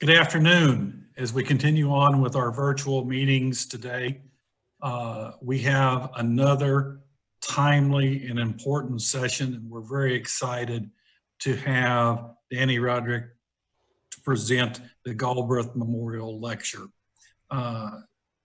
Good afternoon. As we continue on with our virtual meetings today, uh, we have another timely and important session, and we're very excited to have Dani Rodrik to present the Galbraith Memorial Lecture. Uh,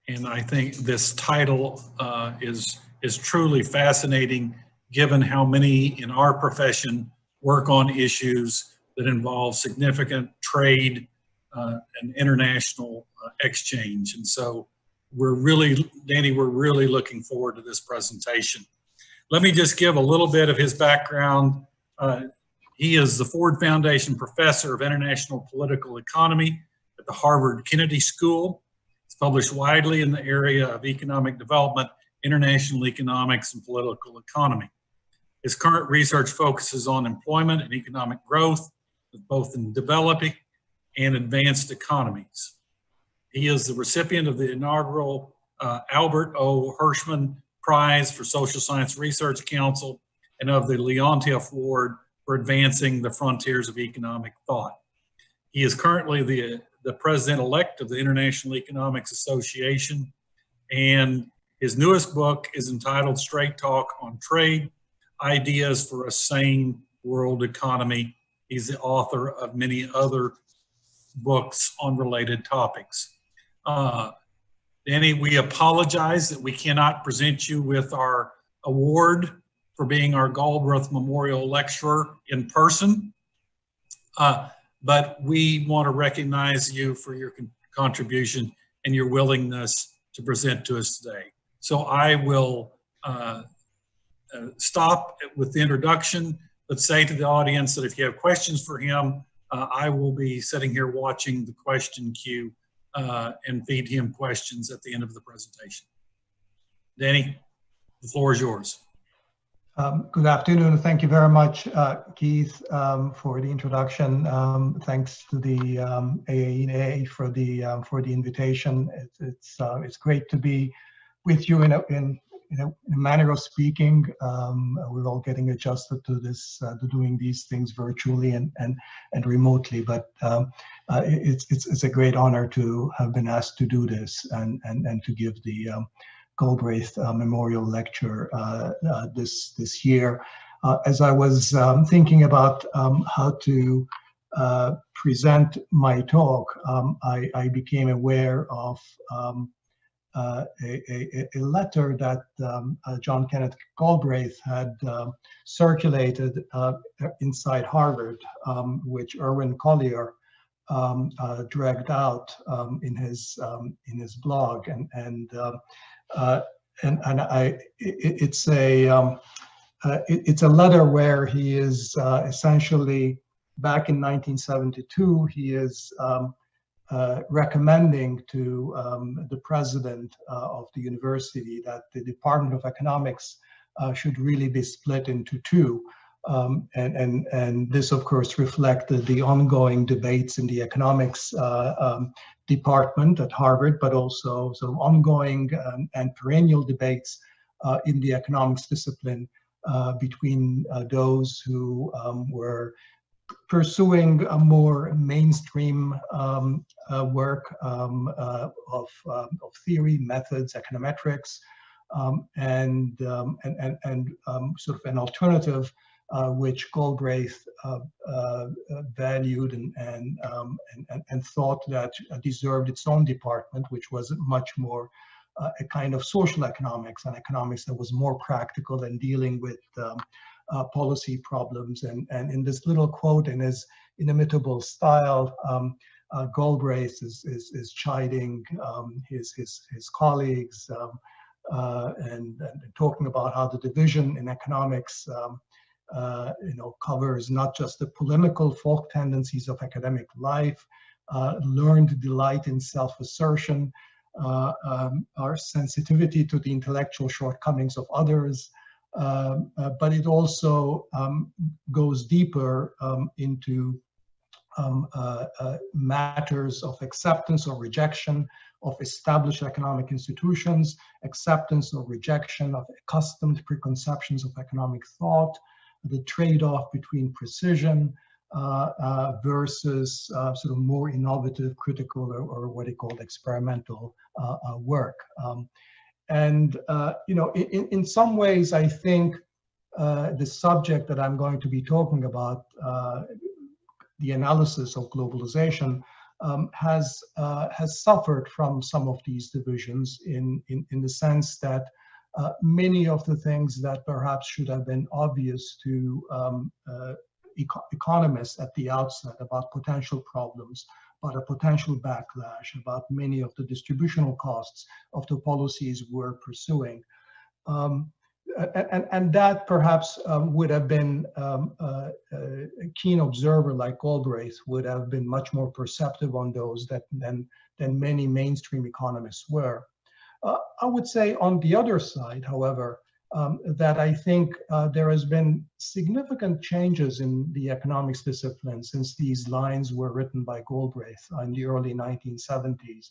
and I think this title uh, is is truly fascinating, given how many in our profession work on issues that involve significant trade uh, and international uh, exchange. And so we're really, Dani, we're really looking forward to this presentation. Let me just give a little bit of his background. Uh, he is the Ford Foundation Professor of International Political Economy at the Harvard Kennedy School. He's published widely in the area of economic development, international economics, and political economy. His current research focuses on employment and economic growth, both in developing and advanced economies. He is the recipient of the inaugural uh, Albert O. Hirschman Prize for Social Science Research Council and of the Leontief Award for advancing the frontiers of economic thought. He is currently the, the president-elect of the International Economics Association, and his newest book is entitled Straight Talk on Trade, Ideas for a Sane World Economy. He's the author of many other books on related topics. Uh, Dani, we apologize that we cannot present you with our award for being our Galbraith Memorial Lecturer in person. Uh, but we want to recognize you for your con contribution and your willingness to present to us today. So I will uh, uh, stop with the introduction, but say to the audience that if you have questions for him, uh, I will be sitting here watching the question queue uh, and feed him questions at the end of the presentation. Dani, the floor is yours. Um, good afternoon. Thank you very much, uh, Keith, um, for the introduction. Um, thanks to the um, AAEA for the um, for the invitation. It's it's, uh, it's great to be with you in a, in, in, a, in a manner of speaking. Um, we're all getting adjusted to this, uh, to doing these things virtually and and and remotely. But uh, it's it's it's a great honor to have been asked to do this and and and to give the Galbraith uh, Memorial Lecture uh, uh, this this year. as I was um, thinking about um, how to present my talk, um, I, I, became aware of um, uh, a, a, a, letter that um, uh, John Kenneth Galbraith had uh, circulated inside Harvard, um, which Irwin Collier um, dragged out in his in his blog, and and uh, and and I, it, it's a um, uh, it, it's a letter where he is uh, essentially back in 1972. He is um, uh, recommending to um, the president uh, of the university that the Department of Economics uh, should really be split into two. Um, and, and, and this, of course, reflected the ongoing debates in the economics uh, um, department at Harvard, but also some ongoing um, and perennial debates uh, in the economics discipline between those who um, were pursuing a more mainstream um, uh, work um, of, of theory, methods, econometrics, and, and, and, and sort of an alternative uh, which Galbraith uh, uh, valued and, and, um, and, and, thought that deserved its own department, which was much more uh, a kind of social economics and economics that was more practical and dealing with um, uh, policy problems. And, and in this little quote in his inimitable style, um, uh, Galbraith is, is, is chiding um, his, his, his colleagues um, and, and, talking about how the division in economics um, uh, you know, covers not just the polemical folk tendencies of academic life, uh, learned delight in self-assertion, uh, um, our sensitivity to the intellectual shortcomings of others, uh, but it also um, goes deeper um, into um, uh, uh, matters of acceptance or rejection of established economic institutions, acceptance or rejection of accustomed preconceptions of economic thought, the trade-off between precision uh, uh, versus uh, sort of more innovative, critical, or, or what he called experimental uh, uh, work. Um, and, you know, in, in some ways, I think the subject that I'm going to be talking about, the analysis of globalization, um, has uh, has suffered from some of these divisions in in, in the sense that uh, many of the things that perhaps should have been obvious to um, uh, eco economists at the outset about potential problems, about a potential backlash, about many of the distributional costs of the policies we're pursuing. Um, and, and that perhaps um, would have been um, uh, a keen observer like Galbraith would have been much more perceptive on those that, than, than many mainstream economists were. Uh, I would say on the other side, however, um, that I think uh, there has been significant changes in the economics discipline since these lines were written by Galbraith in the early 1970s.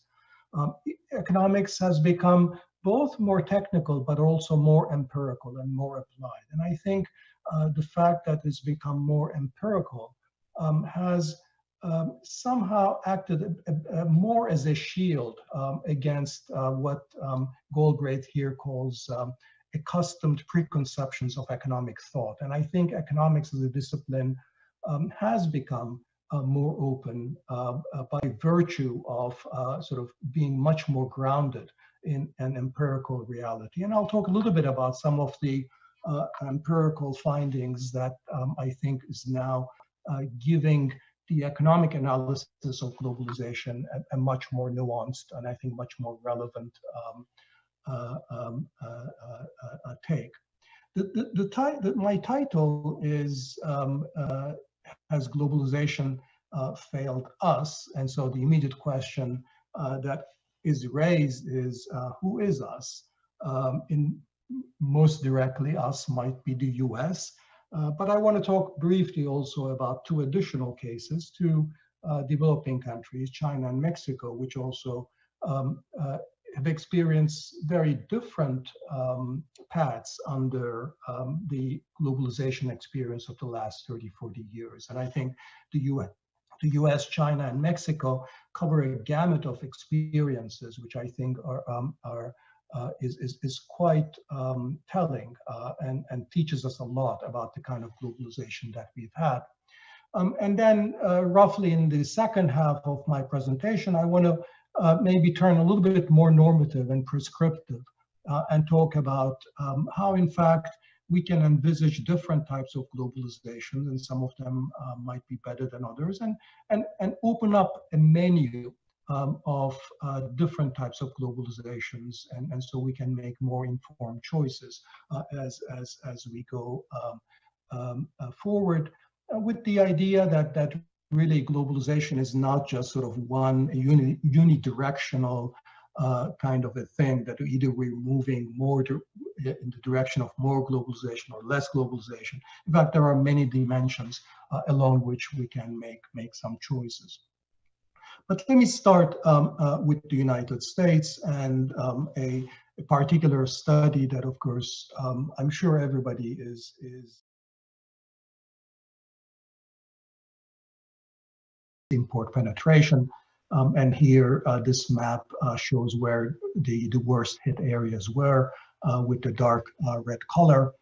Um, economics has become both more technical but also more empirical and more applied. And I think uh, the fact that it's become more empirical um, has um, somehow acted a, a, more as a shield um, against uh, what um, Galbraith here calls um, accustomed preconceptions of economic thought. And I think economics as a discipline um, has become uh, more open uh, uh, by virtue of uh, sort of being much more grounded in an empirical reality. And I'll talk a little bit about some of the uh, empirical findings that um, I think is now giving the economic analysis of globalization a, a, much more nuanced and I think much more relevant um, um, uh, uh, uh, take. The, the, the, the, my title is um, Has Globalization Failed Us? And so the immediate question that is raised is uh, who is us? Um, in most directly, us might be the US, uh, but I want to talk briefly also about two additional cases, two uh, developing countries, China and Mexico, which also um, uh, have experienced very different um, paths under um, the globalization experience of the last 30, 40 years. And I think the US, the US, China, and Mexico cover a gamut of experiences, which I think are, um, are uh, is, is, is quite um, telling uh, and, and teaches us a lot about the kind of globalization that we've had. Um, and then uh, roughly in the second half of my presentation, I want to uh, maybe turn a little bit more normative and prescriptive uh, and talk about um, how in fact we can envisage different types of globalization, and some of them uh, might be better than others, and, and, and open up a menu um, of uh, different types of globalizations, and, and so we can make more informed choices uh, as, as, as we go um, um, uh, forward uh, with the idea that, that really globalization is not just sort of one uni, unidirectional uh, kind of a thing that either we're moving more to, in the direction of more globalization or less globalization. In fact, there are many dimensions uh, along which we can make, make some choices. But let me start um, uh, with the United States and um, a, a, particular study that, of course, um, I'm sure everybody is, is import penetration. Um, and here, uh, this map uh, shows where the, the worst hit areas were uh, with the dark uh, red color.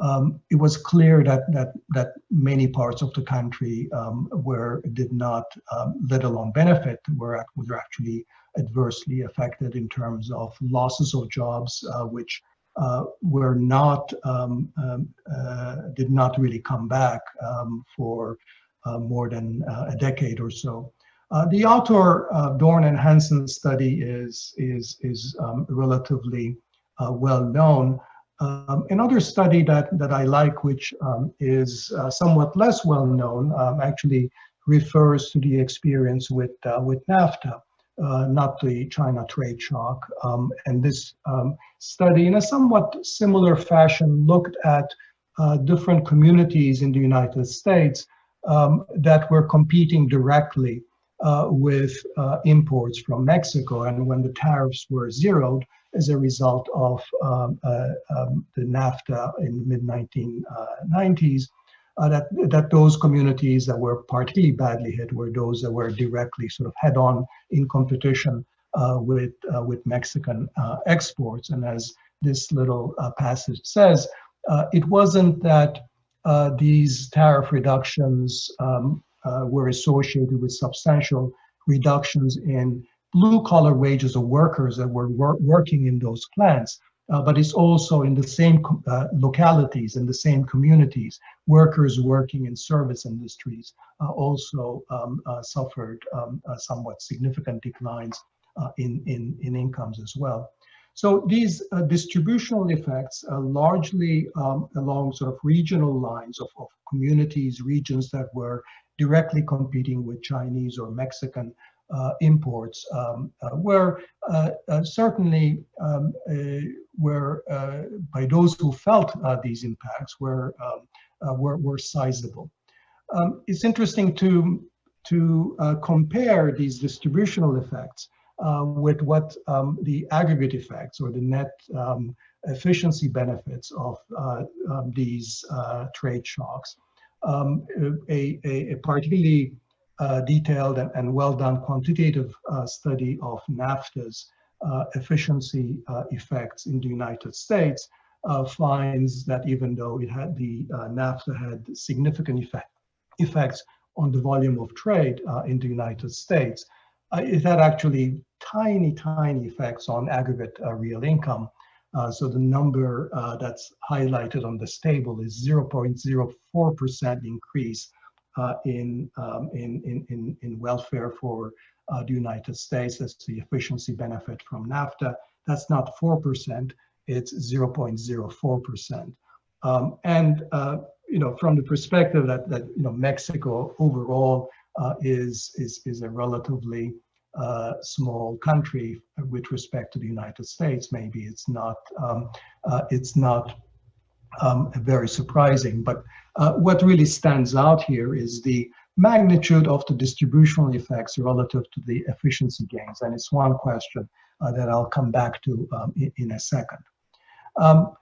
Um, it was clear that, that, that many parts of the country um, were, did not, um, let alone benefit, were, were actually adversely affected in terms of losses of jobs, uh, which uh, were not, um, um, did not really come back um, for more than a decade or so. Uh, the Autor uh, Dorn and Hanson study is, is, is um, relatively uh, well known. Um, another study that, that I like, which um, is uh, somewhat less well known, um, actually refers to the experience with, uh, with NAFTA, uh, not the China trade shock. Um, and this um, study, in a somewhat similar fashion, looked at different communities in the United States that were competing directly uh, with uh, imports from Mexico. And when the tariffs were zeroed as a result of um, uh, um, the NAFTA in the mid 1990s, uh, that, that those communities that were particularly badly hit were those that were directly sort of head on in competition uh, with, uh, with Mexican exports. And as this little passage says, it wasn't that these tariff reductions um, were associated with substantial reductions in blue collar wages of workers that were wor working in those plants, uh, but it's also in the same uh, localities, in the same communities. Workers working in service industries uh, also um, uh, suffered um, uh, somewhat significant declines uh, in, in, in incomes as well. So these distributional effects are largely um, along sort of regional lines of, of communities, regions that were directly competing with Chinese or Mexican uh, imports um, uh, were uh, certainly um, were by those who felt these impacts were um, were, were sizable. Um, it's interesting to to compare these distributional effects with what um, the aggregate effects or the net um, efficiency benefits of uh, um, these uh, trade shocks. Um, a, a, a, particularly uh, detailed and, and, well done quantitative uh, study of NAFTA's uh, efficiency uh, effects in the United States uh, finds that even though it had the uh, NAFTA had significant effect, effects on the volume of trade in the United States, it had actually tiny, tiny effects on aggregate real income. so the number that's highlighted on this table is 0.04% increase uh, in, um, in, in, in, welfare for uh, the United States. That's the efficiency benefit from NAFTA. That's not 4%, it's 0.04%. Um, and, uh, you know, from the perspective that, that you know, Mexico overall uh, is, is, is a relatively uh, small country with respect to the United States, maybe it's not, um, uh, it's not um, very surprising. But uh, what really stands out here is the magnitude of the distributional effects relative to the efficiency gains. And it's one question uh, that I'll come back to um, in, in, a second. Um,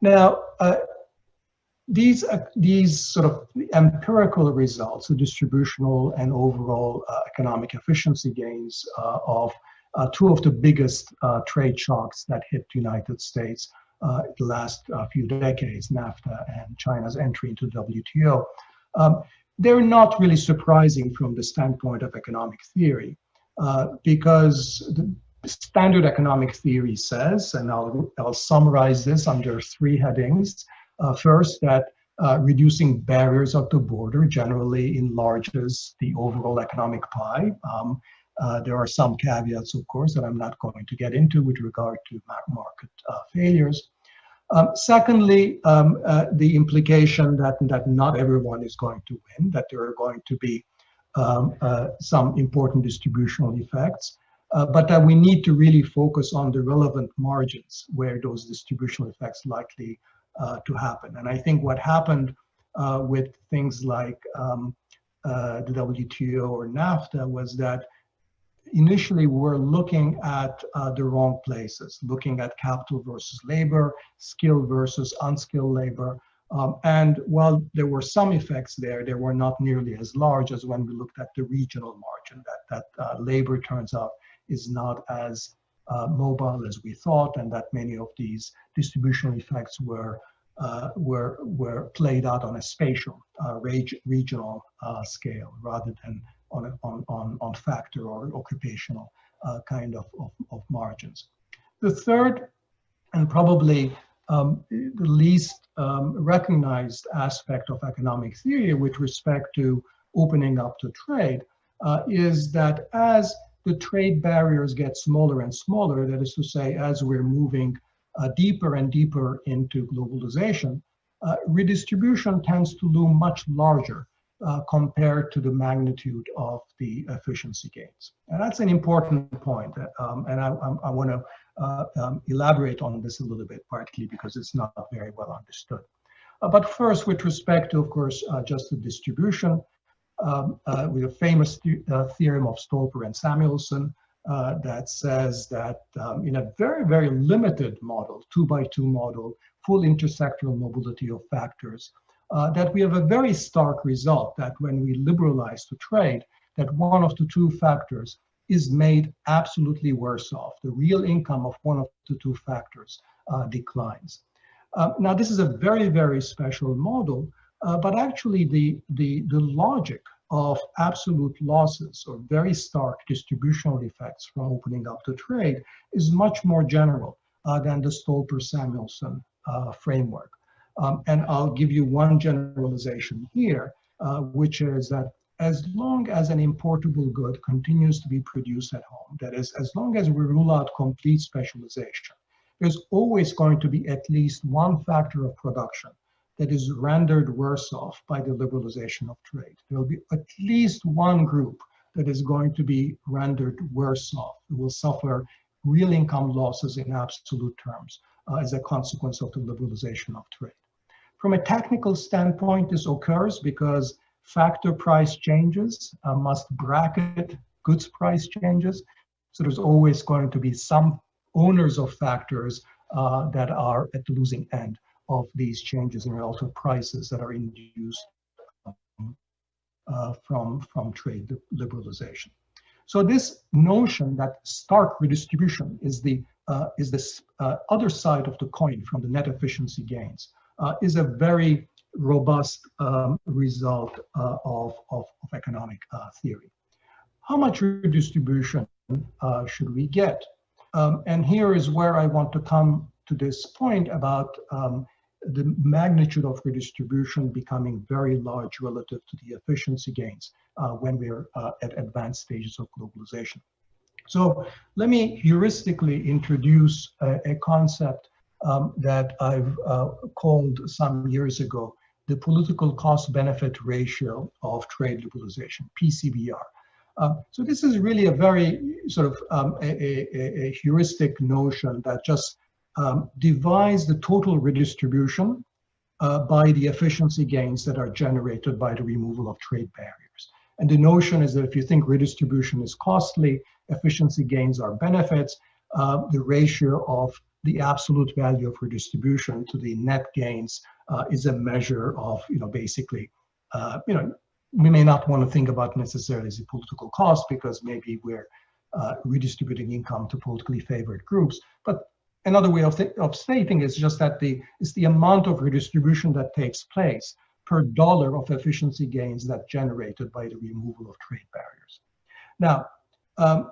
now, uh, these, uh, these sort of empirical results, the distributional and overall uh, economic efficiency gains uh, of two of the biggest trade shocks that hit the United States uh, the last uh, few decades, NAFTA and China's entry into WTO. Um, they're not really surprising from the standpoint of economic theory uh, because the standard economic theory says, and I'll, I'll summarize this under three headings. Uh, first, that uh, reducing barriers at the border generally enlarges the overall economic pie. Um, uh, there are some caveats, of course, that I'm not going to get into with regard to market uh, failures. Um, secondly, um, uh, the implication that, that not everyone is going to win, that there are going to be um, uh, some important distributional effects, uh, but that we need to really focus on the relevant margins where those distributional effects likely to happen. And I think what happened uh, with things like um, the WTO or NAFTA was that initially we're looking at uh, the wrong places, looking at capital versus labor, skilled versus unskilled labor. Um, and while there were some effects there, they were not nearly as large as when we looked at the regional margin, that, that uh, labor turns out is not as uh, mobile as we thought, and that many of these distributional effects were uh, were were played out on a spatial, uh, reg regional uh, scale rather than on, a, on, on, on factor or occupational uh, kind of, of, of, margins. The third, and probably um, the least um, recognized aspect of economic theory with respect to opening up to trade uh, is that as the trade barriers get smaller and smaller, that is to say, as we're moving uh, deeper and deeper into globalization, uh, redistribution tends to loom much larger uh, compared to the magnitude of the efficiency gains. And that's an important point. Um, and I, I, I want to uh, um, elaborate on this a little bit, partly because it's not very well understood. Uh, but first, with respect to, of course, uh, just the distribution, um, uh, with a famous th uh, theorem of Stolper and Samuelson that says that um, in a very, very limited model, two by two model, full intersectoral mobility of factors, uh, that we have a very stark result that when we liberalize the trade, that one of the two factors is made absolutely worse off. The real income of one of the two factors uh, declines. Uh, now, this is a very, very special model, uh, but actually the, the, the logic of absolute losses or very stark distributional effects from opening up the trade is much more general uh, than the Stolper-Samuelson uh, framework. Um, and I'll give you one generalization here, uh, which is that as long as an importable good continues to be produced at home, that is, as long as we rule out complete specialization, there's always going to be at least one factor of production that is rendered worse off by the liberalization of trade. There will be at least one group that is going to be rendered worse off, who will suffer real income losses in absolute terms uh, as a consequence of the liberalization of trade. From a technical standpoint, this occurs because factor price changes uh, must bracket goods price changes. So there's always going to be some owners of factors uh, that are at the losing end of these changes in relative prices that are induced um, uh, from, from trade liberalization. So this notion that stark redistribution is the uh, is this uh, other side of the coin from the net efficiency gains uh, is a very robust um, result uh, of, of, of, economic uh, theory. How much redistribution should we get? Um, and here is where I want to come to this point about um, the magnitude of redistribution becoming very large relative to the efficiency gains uh, when we're uh, at advanced stages of globalization. So let me heuristically introduce a, a concept um, that I've uh, called some years ago the political cost benefit ratio of trade liberalization, PCBR. Um, so this is really a very sort of um, a, a, a, heuristic notion that just um, divides the total redistribution uh, by the efficiency gains that are generated by the removal of trade barriers. And the notion is that if you think redistribution is costly, efficiency gains are benefits, uh, the ratio of the absolute value of redistribution to the net gains uh, is a measure of, you know, basically, uh, you know, we may not want to think about necessarily as a political cost because maybe we're uh, redistributing income to politically favored groups. But another way of, of stating is just that the is the amount of redistribution that takes place per dollar of efficiency gains that generated by the removal of trade barriers. Now, um,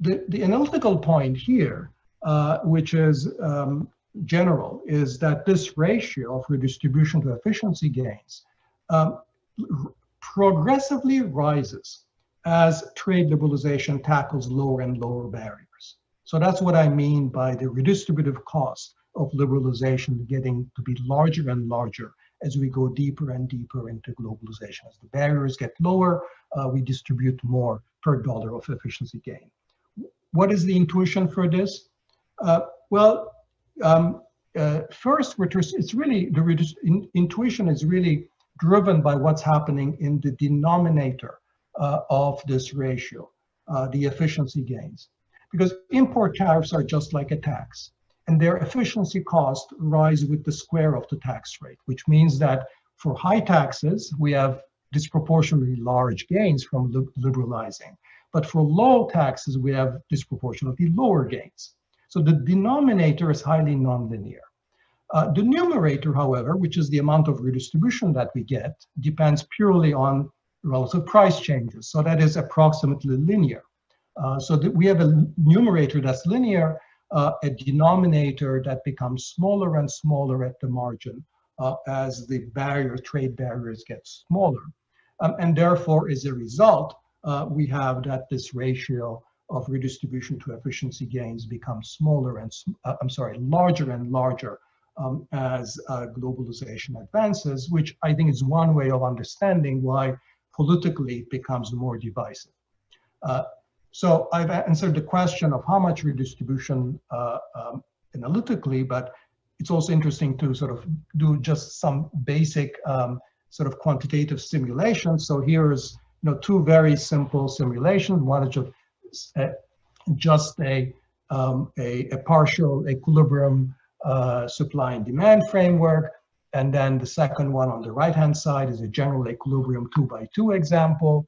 the, the analytical point here uh, which is um, general, is that this ratio of redistribution to efficiency gains um, progressively rises as trade liberalization tackles lower and lower barriers. So that's what I mean by the redistributive cost of liberalization getting to be larger and larger as we go deeper and deeper into globalization. As the barriers get lower, uh, we distribute more per dollar of efficiency gain. What is the intuition for this? Uh, well, um, uh, first, it's really the in, intuition is really driven by what's happening in the denominator uh, of this ratio, uh, the efficiency gains. Because import tariffs are just like a tax, and their efficiency cost rise with the square of the tax rate, which means that for high taxes, we have disproportionately large gains from liberalizing. But for low taxes, we have disproportionately lower gains. So the denominator is highly nonlinear. Uh, the numerator, however, which is the amount of redistribution that we get, depends purely on relative price changes. So that is approximately linear. Uh, so that we have a numerator that's linear, uh, a denominator that becomes smaller and smaller at the margin uh, as the barrier, trade barriers get smaller. Um, and therefore, as a result, uh, we have that this ratio of redistribution to efficiency gains becomes smaller and, uh, I'm sorry, larger and larger um, as globalization advances, which I think is one way of understanding why politically it becomes more divisive. Uh, so I've answered the question of how much redistribution uh, um, analytically, but it's also interesting to sort of do just some basic um, sort of quantitative simulations. So here's you know two very simple simulations. One is just uh, just a, um, a, a, partial equilibrium uh, supply and demand framework And then the second one on the right-hand side is a general equilibrium two by two example.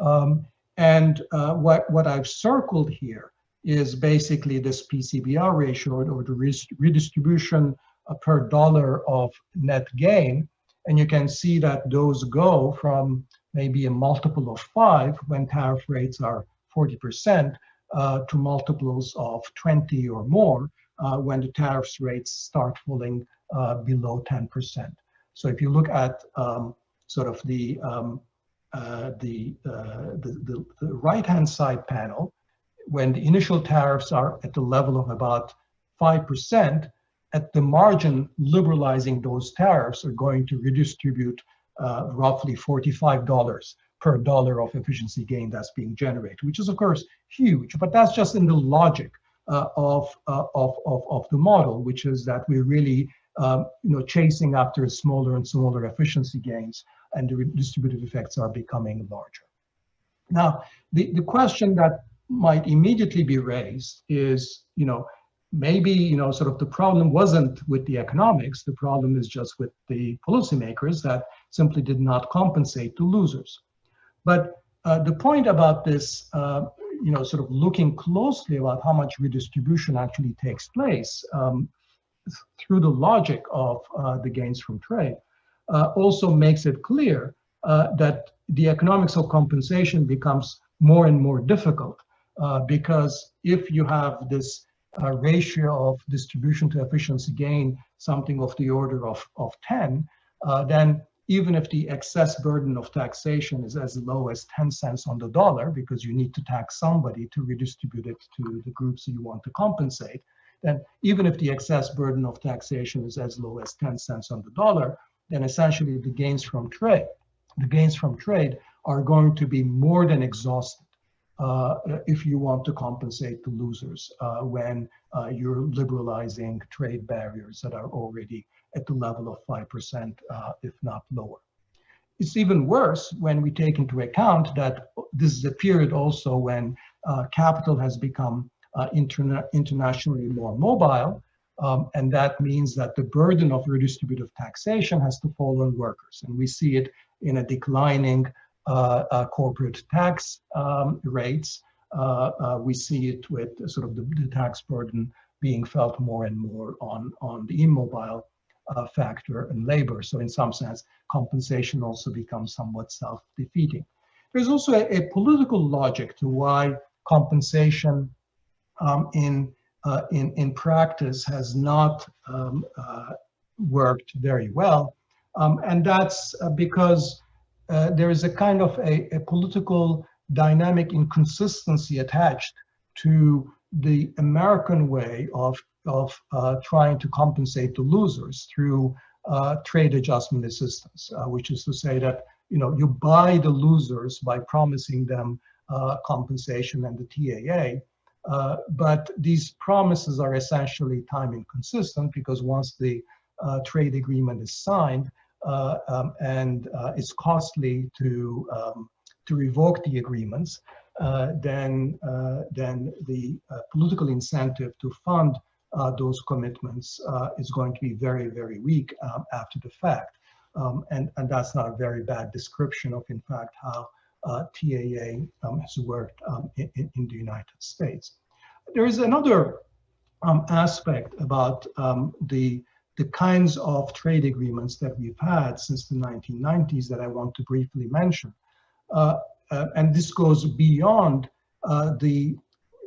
Um, and uh, what, what I've circled here is basically this PCBR ratio or the redistribution uh, per dollar of net gain. And you can see that those go from maybe a multiple of five when tariff rates are 40% uh, to multiples of 20 or more uh, when the tariffs rates start falling uh, below 10%. So if you look at um, sort of the, um, uh, the, uh, the, the, the right-hand side panel, when the initial tariffs are at the level of about 5%, at the margin, liberalizing those tariffs are going to redistribute uh, roughly $45 per dollar of efficiency gain that's being generated, which is of course huge, but that's just in the logic uh, of, uh, of, of, of, the model, which is that we're really um, you know, chasing after smaller and smaller efficiency gains and the distributive effects are becoming larger. Now, the, the question that might immediately be raised is, you know, maybe, you know, sort of the problem wasn't with the economics, the problem is just with the policymakers that simply did not compensate the losers. But uh, the point about this, uh, you know, sort of looking closely about how much redistribution actually takes place um, through the logic of uh, the gains from trade, uh, also makes it clear uh, that the economics of compensation becomes more and more difficult uh, because if you have this ratio of distribution to efficiency gain, something of the order of, of 10, then even if the excess burden of taxation is as low as 10 cents on the dollar, because you need to tax somebody to redistribute it to the groups you want to compensate, then even if the excess burden of taxation is as low as 10 cents on the dollar, then essentially the gains from trade, the gains from trade are going to be more than exhausted uh, if you want to compensate the losers uh, when uh, you're liberalizing trade barriers that are already at the level of 5%, uh, if not lower. It's even worse when we take into account that this is a period also when uh, capital has become uh, interna internationally more mobile, um, and that means that the burden of redistributive taxation has to fall on workers. And we see it in a declining uh, uh, corporate tax um, rates. Uh, uh, we see it with sort of the, the, tax burden being felt more and more on, on the immobile uh, factor and labor. So in some sense, compensation also becomes somewhat self-defeating. There's also a, a, political logic to why compensation um, in, uh, in, in practice has not um, uh, worked very well. Um, and that's uh, because uh, there is a kind of a, a political dynamic inconsistency attached to the American way of of uh, trying to compensate the losers through trade adjustment assistance, which is to say that you know you buy the losers by promising them compensation and the TAA, uh, but these promises are essentially time inconsistent because once the uh, trade agreement is signed um, and it's costly to um, to revoke the agreements, then then the political incentive to fund uh, those commitments uh, is going to be very, very weak um, after the fact. Um, and, and that's not a very bad description of, in fact, how uh, TAA um, has worked um, in, in, the United States. There is another um, aspect about the, the kinds of trade agreements that we've had since the 1990s that I want to briefly mention. Uh, uh, and this goes beyond uh, the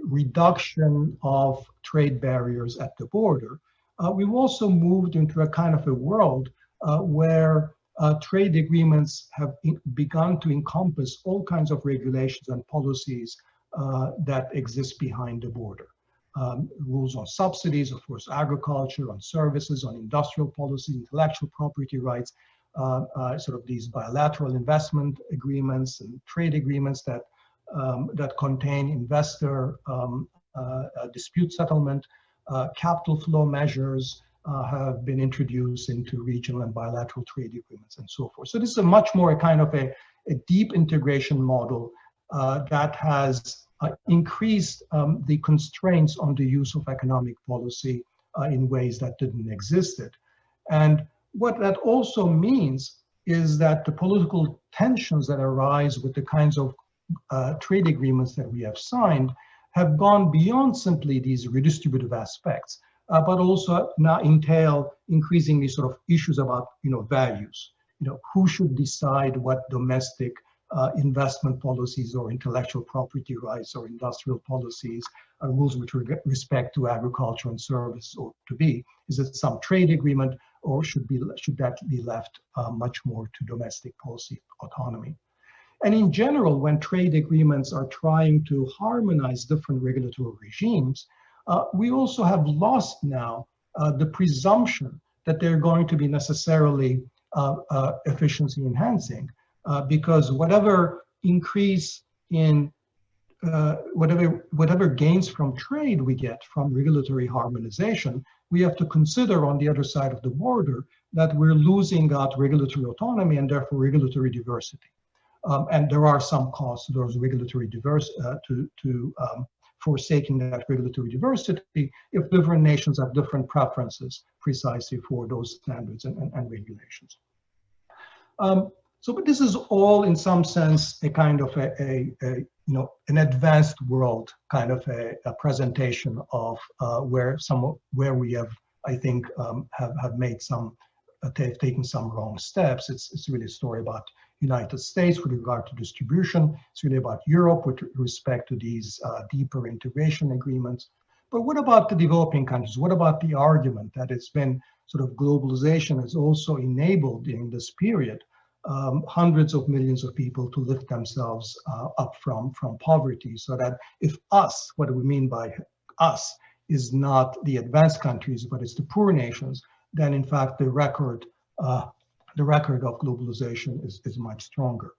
reduction of trade barriers at the border, uh, we've also moved into a kind of a world uh, where uh, trade agreements have begun to encompass all kinds of regulations and policies uh, that exist behind the border. Um, rules on subsidies, of course, agriculture, on services, on industrial policy, intellectual property rights, uh, uh, sort of these bilateral investment agreements and trade agreements that um, that contain investor um, uh, dispute settlement, uh, capital flow measures have been introduced into regional and bilateral trade agreements and so forth. So this is a much more kind of a, a deep integration model that has increased um, the constraints on the use of economic policy in ways that didn't exist. And what that also means is that the political tensions that arise with the kinds of uh, trade agreements that we have signed have gone beyond simply these redistributive aspects, uh, but also now entail increasingly sort of issues about, you know, values. You know, who should decide what domestic uh, investment policies or intellectual property rights or industrial policies, uh, rules with respect to agriculture and service ought to be? Is it some trade agreement or should, be, should that be left uh, much more to domestic policy autonomy? And in general, when trade agreements are trying to harmonize different regulatory regimes, uh, we also have lost now uh, the presumption that they're going to be necessarily uh, uh efficiency enhancing, uh, because whatever increase in whatever whatever gains from trade we get from regulatory harmonization, we have to consider on the other side of the border that we're losing out regulatory autonomy and therefore regulatory diversity. Um, and there are some costs to those regulatory diverse uh, to to um, forsaking that regulatory diversity if different nations have different preferences precisely for those standards and, and, and regulations. Um, so, but this is all in some sense a kind of a, a, a you know an advanced world kind of a, a presentation of uh, where some where we have I think um, have have made some uh, taken some wrong steps. It's it's really a story about United States with regard to distribution. It's really about Europe with respect to these uh, deeper integration agreements. But what about the developing countries? What about the argument that it's been sort of globalization has also enabled during this period um, hundreds of millions of people to lift themselves uh, up from, from poverty so that if us, what do we mean by us, is not the advanced countries, but it's the poor nations, then in fact the record uh, the record of globalization is, is much stronger.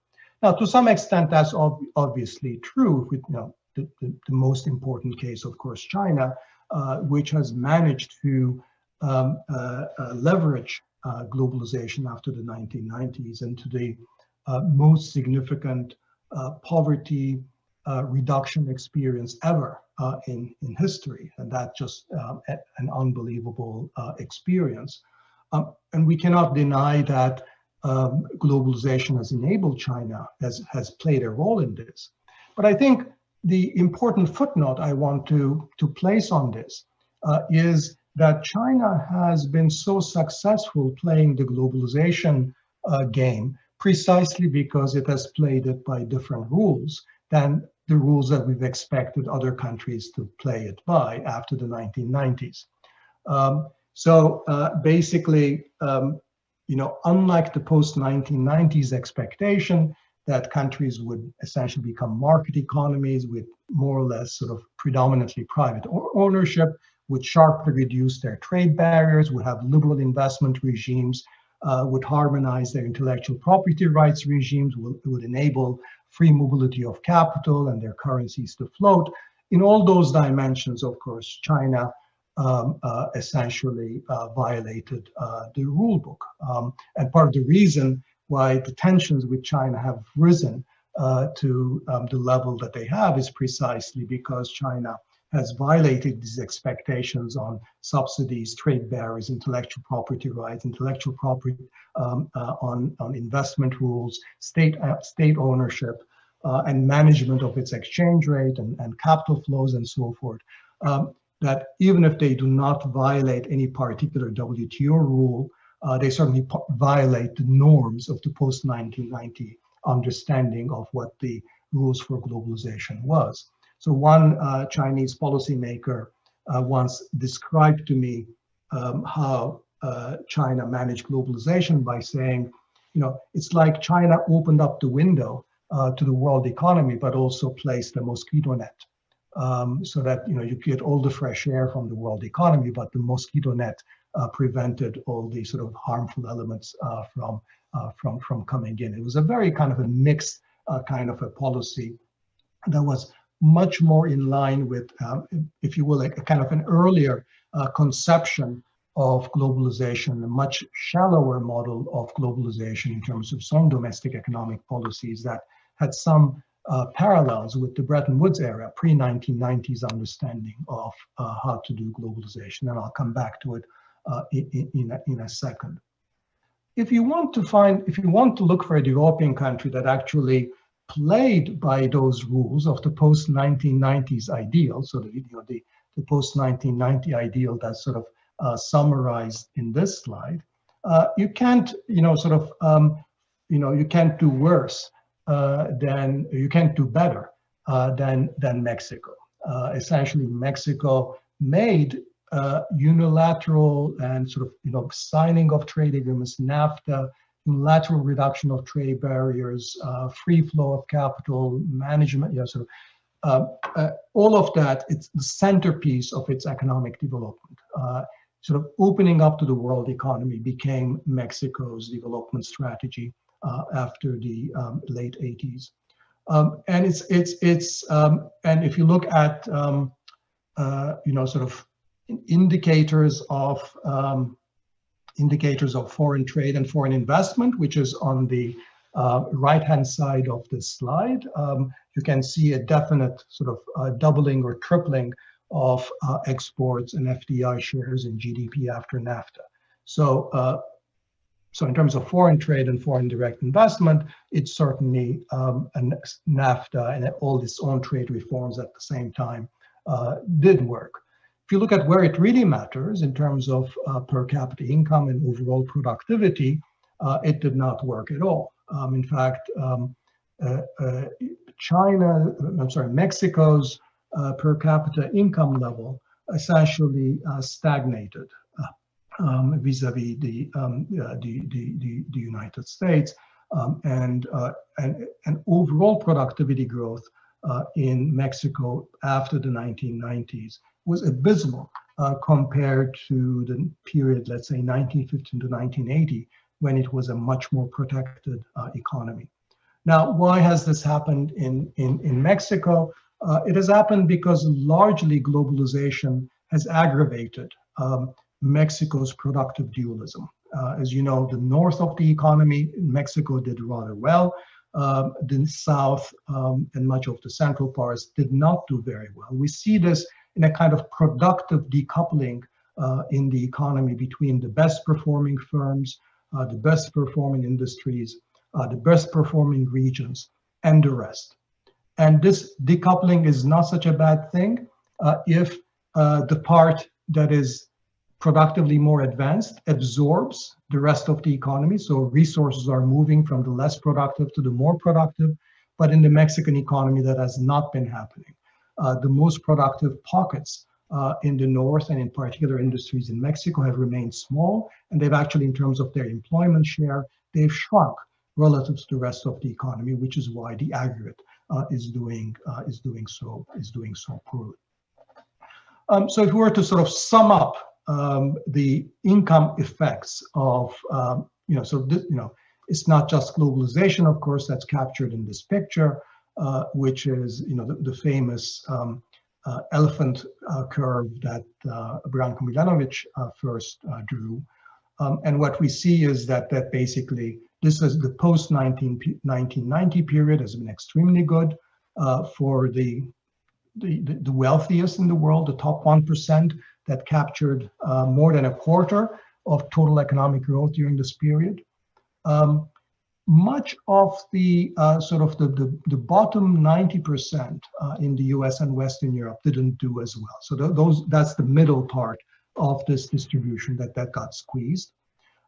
Now, to some extent, that's ob obviously true. With, you know, the, the, the, most important case, of course, China, uh, which has managed to um, uh, uh, leverage uh, globalization after the 1990s into the uh, most significant uh, poverty reduction experience ever in, in history. And that's just um, an unbelievable experience. Um, and we cannot deny that um, globalization has enabled China, has, has played a role in this. But I think the important footnote I want to, to place on this uh, is that China has been so successful playing the globalization uh, game precisely because it has played it by different rules than the rules that we've expected other countries to play it by after the 1990s. Um, so uh, basically, um, you know, unlike the post-1990s expectation that countries would essentially become market economies with more or less sort of predominantly private ownership, would sharply reduce their trade barriers, would have liberal investment regimes, uh, would harmonize their intellectual property rights regimes, would, would enable free mobility of capital and their currencies to float. In all those dimensions, of course, China um, uh, essentially uh, violated uh, the rule book. Um, and part of the reason why the tensions with China have risen uh, to um, the level that they have is precisely because China has violated these expectations on subsidies, trade barriers, intellectual property rights, intellectual property um, uh, on, on investment rules, state, uh, state ownership, uh, and management of its exchange rate and, and capital flows and so forth. Um, that even if they do not violate any particular WTO rule, uh, they certainly violate the norms of the post-1990 understanding of what the rules for globalization was. So one uh, Chinese policymaker uh, once described to me um, how uh, China managed globalization by saying, you know, it's like China opened up the window uh, to the world economy, but also placed a mosquito net. Um, so that you know you get all the fresh air from the world economy, but the mosquito net uh, prevented all the sort of harmful elements uh, from uh, from from coming in. It was a very kind of a mixed uh, kind of a policy that was much more in line with, uh, if you will, like a kind of an earlier conception of globalization, a much shallower model of globalization in terms of some domestic economic policies that had some uh, parallels with the Bretton Woods era, pre-1990s understanding of uh, how to do globalization. And I'll come back to it uh, in, in, a, in a second. if you want to find, if you want to look for a developing country that actually played by those rules of the post 1990s ideal, so the, you know, the, the post 1990 ideal that's sort of uh, summarized in this slide, uh, you can't, you know, sort of, um, you know, you can't do worse than, you can't do better uh, than, than Mexico. Uh, essentially, Mexico made uh, unilateral and sort of, you know, signing of trade agreements, NAFTA, unilateral reduction of trade barriers, uh, free flow of capital, management, you know, sort of, uh, uh, all of that, it's the centerpiece of its economic development. Uh, sort of opening up to the world economy became Mexico's development strategy uh, after the um, late 80s. Um, and it's, it's, it's, um, and if you look at, um, uh, you know, sort of indicators of indicators of foreign trade and foreign investment, which is on the uh, right-hand side of this slide. Um, you can see a definite sort of uh, doubling or tripling of uh, exports and FDI shares in GDP after NAFTA. So, uh, so in terms of foreign trade and foreign direct investment, it's certainly um, NAFTA and all its own trade reforms at the same time uh, did work. If you look at where it really matters in terms of uh, per capita income and overall productivity, uh, it did not work at all. Um, in fact, um, uh, uh China, I'm sorry, Mexico's uh, per capita income level essentially uh, stagnated vis-a-vis -vis the, um, the, the, the, the, United States. Um, and, and, and overall productivity growth in Mexico after the 1990s was abysmal uh, compared to the period, let's say 1915 to 1980, when it was a much more protected uh, economy. Now, why has this happened in, in, in Mexico? Uh, it has happened because largely globalization has aggravated um, Mexico's productive dualism. Uh, as you know, the north of the economy, in Mexico did rather well. Um, the south um, and much of the central parts did not do very well. We see this in a kind of productive decoupling uh, in the economy between the best performing firms, uh, the best performing industries, uh, the best performing regions, and the rest. And this decoupling is not such a bad thing uh, if the part that is productively more advanced absorbs the rest of the economy. So resources are moving from the less productive to the more productive. But in the Mexican economy, that has not been happening. Uh, the most productive pockets uh, in the north and in particular industries in Mexico have remained small and they've actually in terms of their employment share, they've shrunk relative to the rest of the economy, which is why the aggregate uh, is doing uh, is doing so is doing so poorly. Um, so if we were to sort of sum up um, the income effects of um, you know so you know it's not just globalization, of course, that's captured in this picture, uh, which is, you know, the, the famous um, uh, elephant uh, curve that uh, Branko Milanovic uh, first uh, drew. Um, and what we see is that that basically, this is the post 1990 period has been extremely good for the, the, the wealthiest in the world, the top 1% that captured more than a quarter of total economic growth during this period. Um, much of the uh, sort of the, the, the bottom 90% uh, in the US and Western Europe didn't do as well. So th those that's the middle part of this distribution that, that got squeezed.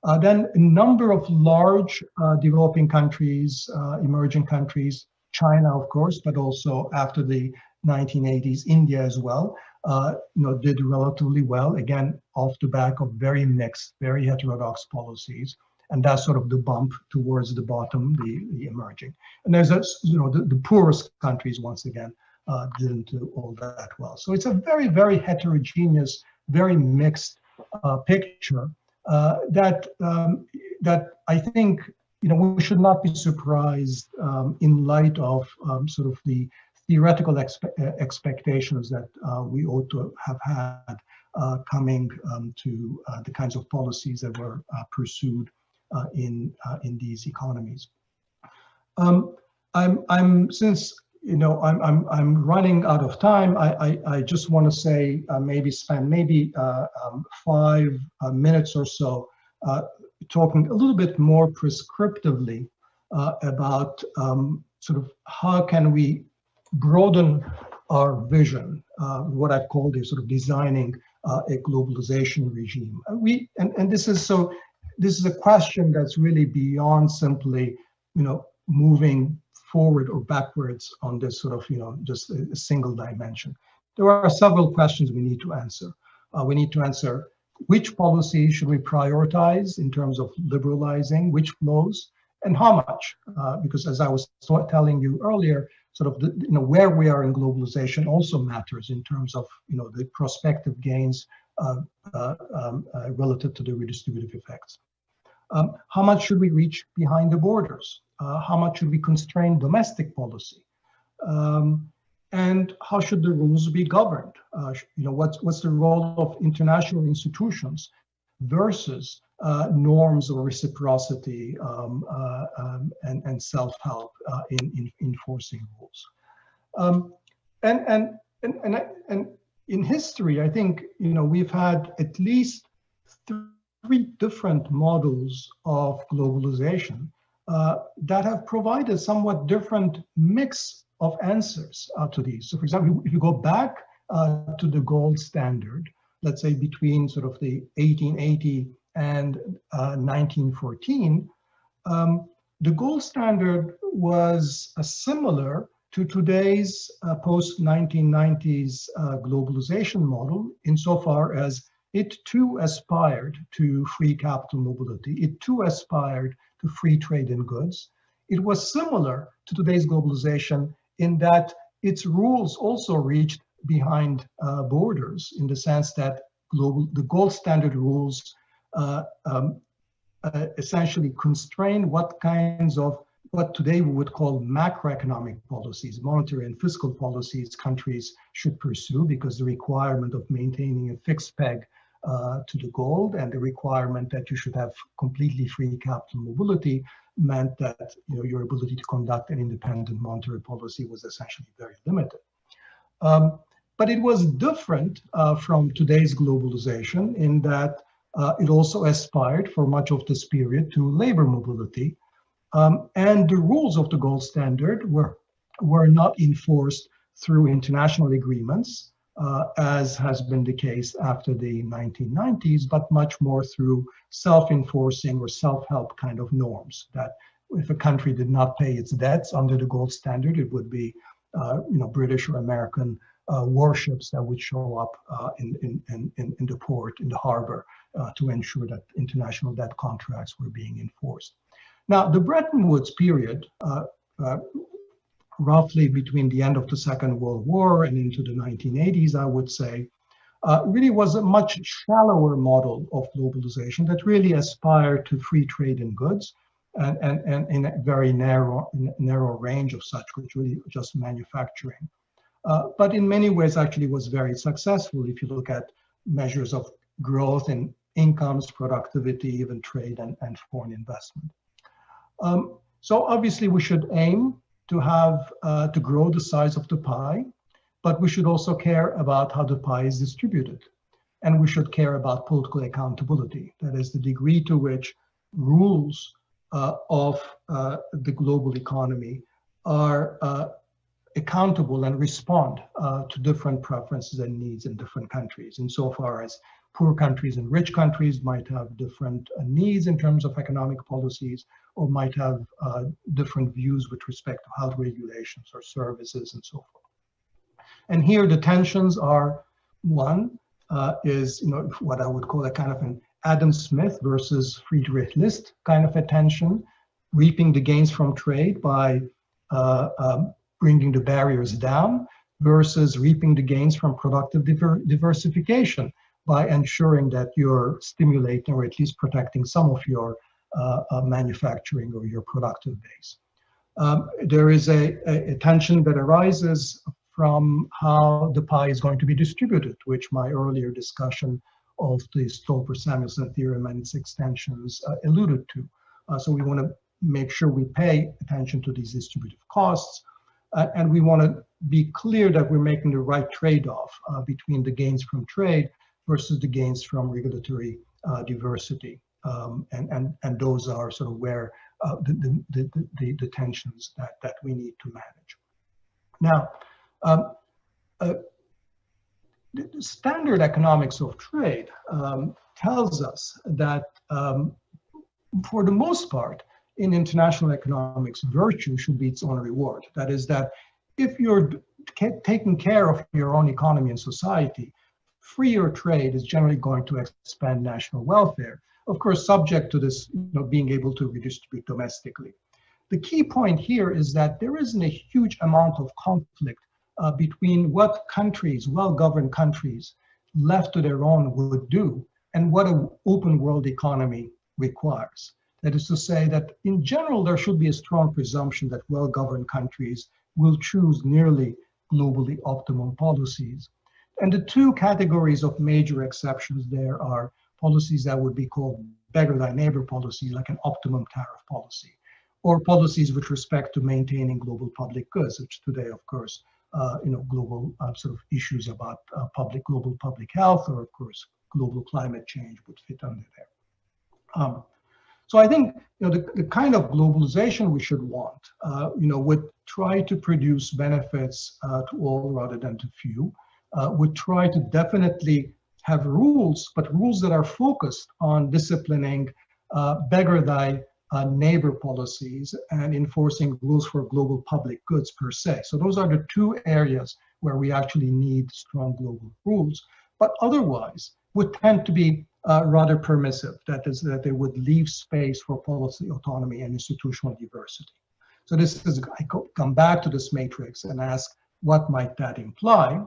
Uh, then a number of large uh, developing countries, uh, emerging countries, China, of course, but also after the 1980s, India as well, uh, you know, did relatively well, again, off the back of very mixed, very heterodox policies and that's sort of the bump towards the bottom, the, the emerging. And there's a, you know, the, the poorest countries, once again, uh, didn't do all that well. So it's a very, very heterogeneous, very mixed uh, picture uh, that, um, that I think, you know, we should not be surprised um, in light of um, sort of the theoretical expe expectations that uh, we ought to have had uh, coming um, to uh, the kinds of policies that were pursued uh, in uh, in these economies. Um, I'm I'm since you know I'm I'm I'm running out of time. I I, I just want to say uh, maybe spend maybe um, five minutes or so talking a little bit more prescriptively uh, about um, sort of how can we broaden our vision, uh, what I call the sort of designing uh, a globalization regime. We and, and this is so this is a question that's really beyond simply, you know, moving forward or backwards on this sort of, you know, just a, a single dimension. There are several questions we need to answer. Uh, we need to answer which policies should we prioritize in terms of liberalizing, which flows, and how much? Uh, because as I was telling you earlier, sort of the, you know where we are in globalization also matters in terms of you know the prospective gains uh, uh, um, uh, relative to the redistributive effects. Um, how much should we reach behind the borders? Uh, how much should we constrain domestic policy? Um, and how should the rules be governed? Uh, you know, what's what's the role of international institutions versus uh, norms or reciprocity um, uh, um, and, and self-help uh, in, in enforcing rules. Um, and, and, and, and, and in history, I think, you know, we've had at least three different models of globalization uh, that have provided somewhat different mix of answers uh, to these. So for example, if you go back uh, to the gold standard, let's say between sort of the 1880 and uh, 1914, um, the gold standard was uh, similar to today's uh, post-1990s uh, globalization model insofar as it too aspired to free capital mobility. It too aspired to free trade in goods. It was similar to today's globalization in that its rules also reached behind uh, borders in the sense that global, the gold standard rules um, uh, essentially constrain what kinds of what today we would call macroeconomic policies, monetary and fiscal policies countries should pursue because the requirement of maintaining a fixed peg uh, to the gold and the requirement that you should have completely free capital mobility meant that you know, your ability to conduct an independent monetary policy was essentially very limited. Um, but it was different uh, from today's globalization in that uh, it also aspired for much of this period to labor mobility. Um, and the rules of the gold standard were, were not enforced through international agreements, uh, as has been the case after the 1990s, but much more through self-enforcing or self-help kind of norms that if a country did not pay its debts under the gold standard, it would be uh, you know, British or American warships that would show up uh, in, in, in, in the port, in the harbor, uh, to ensure that international debt contracts were being enforced. Now, the Bretton Woods period, uh, uh, roughly between the end of the Second World War and into the 1980s, I would say, uh, really was a much shallower model of globalization that really aspired to free trade in goods and, and, and in a very narrow, narrow range of such, which really just manufacturing. Uh, but in many ways actually was very successful if you look at measures of growth in incomes, productivity, even trade and, and foreign investment. Um, so obviously we should aim to have, uh, to grow the size of the pie, but we should also care about how the pie is distributed. And we should care about political accountability. That is the degree to which rules uh, of uh, the global economy are uh, accountable and respond uh, to different preferences and needs in different countries insofar as poor countries and rich countries might have different uh, needs in terms of economic policies or might have uh, different views with respect to health regulations or services and so forth. And here the tensions are one uh, is you know what I would call a kind of an Adam Smith versus Friedrich List kind of a tension, reaping the gains from trade by uh, um, bringing the barriers down versus reaping the gains from productive diver diversification by ensuring that you're stimulating or at least protecting some of your uh, uh, manufacturing or your productive base. Um, there is a, a, tension that arises from how the pie is going to be distributed, which my earlier discussion of the Stolper-Samuelson theorem and its extensions uh, alluded to. Uh, so we want to make sure we pay attention to these distributive costs, uh, and we want to be clear that we're making the right trade-off uh, between the gains from trade versus the gains from regulatory uh, diversity. um, and, and, and those are sort of where uh, the, the, the, the, tensions that, that we need to manage. Now, um, uh, the standard economics of trade um, tells us that um, for the most part, in international economics, virtue should be its own reward. That is that if you're taking care of your own economy and society, freer trade is generally going to expand national welfare. Of course, subject to this you know, being able to redistribute domestically. The key point here is that there isn't a huge amount of conflict uh, between what countries, well-governed countries, left to their own would do and what an open world economy requires. That is to say that in general, there should be a strong presumption that well-governed countries will choose nearly globally optimum policies. And the two categories of major exceptions there are policies that would be called beggar thy neighbor policies, like an optimum tariff policy, or policies with respect to maintaining global public goods, which today, of course, uh, you know, global uh, sort of issues about uh, public, global public health, or of course, global climate change would fit under there. Um, so I think you know the, the kind of globalization we should want, uh, you know, would try to produce benefits uh, to all rather than to few. Uh, would try to definitely have rules, but rules that are focused on disciplining beggar thy uh, neighbor policies and enforcing rules for global public goods per se. So those are the two areas where we actually need strong global rules, but otherwise would tend to be uh, rather permissive, that is that they would leave space for policy autonomy and institutional diversity. So this is, I come back to this matrix and ask, what might that imply?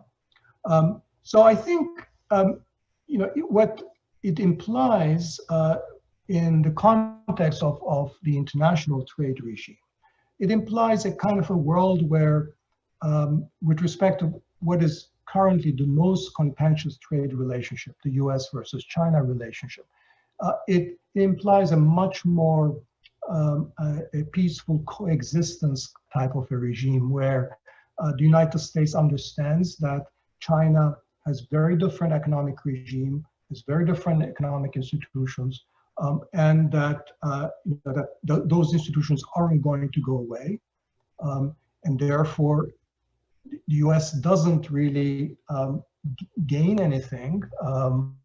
Um, so I think, um, you know, what it implies uh, in the context of, of the international trade regime. It implies a kind of a world where, um, with respect to what is currently the most contentious trade relationship, the US versus China relationship, uh, it, implies a much more um, a, a, peaceful coexistence type of a regime where uh, the United States understands that China has very different economic regime, has very different economic institutions, um, and that, uh, that th those institutions aren't going to go away. Um, and therefore, the US doesn't really um, gain anything um,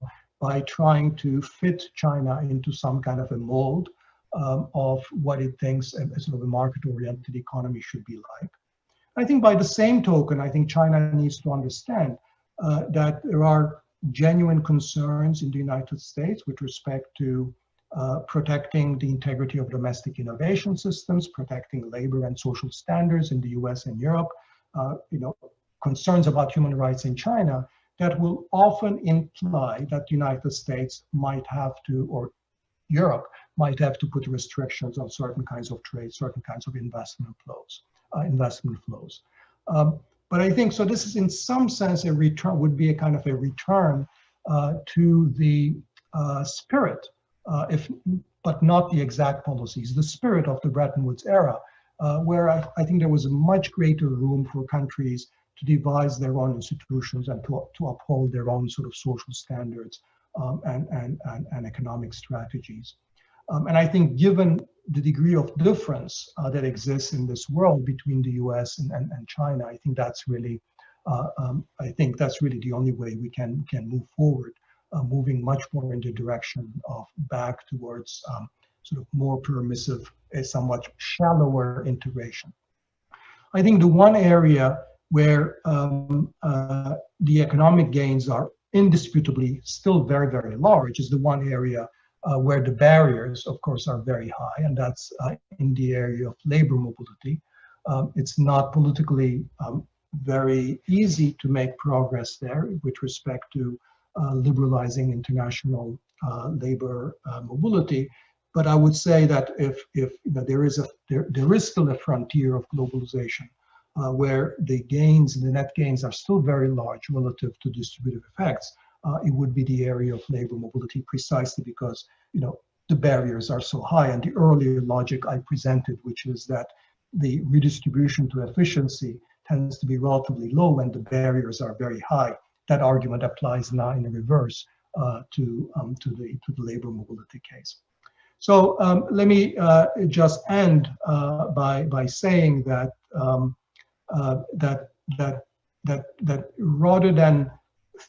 by trying to fit China into some kind of a mold um, of what it thinks a, a sort of a market-oriented economy should be like. I think by the same token, I think China needs to understand uh, that there are genuine concerns in the United States with respect to uh, protecting the integrity of domestic innovation systems, protecting labor and social standards in the US and Europe, you know, concerns about human rights in China that will often imply that the United States might have to, or Europe might have to put restrictions on certain kinds of trade, certain kinds of investment flows, uh, investment flows. Um, but I think, so this is in some sense a return, would be a kind of a return uh, to the uh, spirit, uh, if but not the exact policies, the spirit of the Bretton Woods era, uh, where I, I, think there was much greater room for countries to devise their own institutions and to, to uphold their own sort of social standards um, and, and, and, and, economic strategies. Um, and I think given the degree of difference uh, that exists in this world between the US and, and, and China, I think that's really, uh, um, I think that's really the only way we can, can move forward, uh, moving much more in the direction of back towards um, sort of more permissive, a somewhat shallower integration. I think the one area where um, uh, the economic gains are indisputably still very, very large is the one area uh, where the barriers, of course, are very high, and that's uh, in the area of labor mobility. Um, it's not politically um, very easy to make progress there with respect to uh, liberalizing international uh, labor uh, mobility. But I would say that if, if you know, there is a there, there is still a frontier of globalization uh, where the gains, the net gains are still very large relative to distributive effects, uh, it would be the area of labor mobility precisely because, you know, the barriers are so high. And the earlier logic I presented, which is that the redistribution to efficiency tends to be relatively low and the barriers are very high. That argument applies now in reverse uh, to um, to the to the labor mobility case. So um, let me uh, just end uh, by by saying that um, uh, that that that that rather than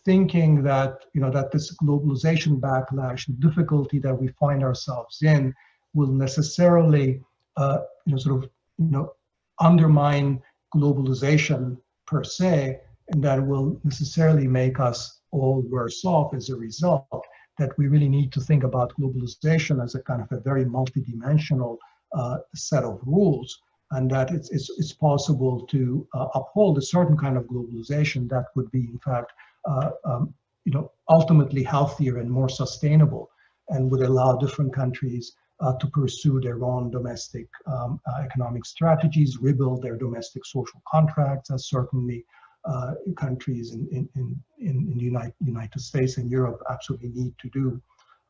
thinking that you know that this globalization backlash, the difficulty that we find ourselves in, will necessarily uh, you know sort of you know undermine globalization per se, and that will necessarily make us all worse off as a result. That we really need to think about globalization as a kind of a very multidimensional uh, set of rules, and that it's it's, it's possible to uh, uphold a certain kind of globalization that would be, in fact, uh, um, you know, ultimately healthier and more sustainable, and would allow different countries uh, to pursue their own domestic um, uh, economic strategies, rebuild their domestic social contracts, as certainly uh, countries in, in, in, in the United, United States and Europe absolutely need to do.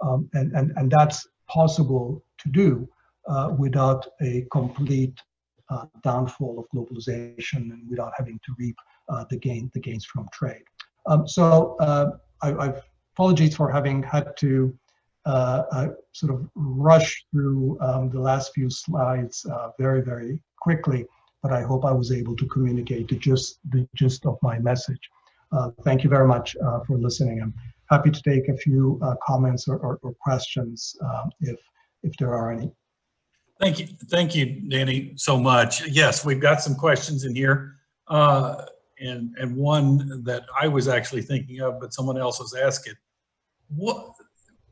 Um, and, and, and that's possible to do uh, without a complete uh, downfall of globalization and without having to reap uh, the, gain, the gains from trade. Um, so I, I've apologies for having had to uh, uh, sort of rush through um, the last few slides uh, very, very quickly, but I hope I was able to communicate the gist, the gist of my message. Uh, thank you very much uh, for listening. I'm happy to take a few uh, comments or, or, or questions if, if there are any. Thank you. Thank you, Dani, so much. Yes, we've got some questions in here. and, and one that I was actually thinking of, but someone else has asked it. What,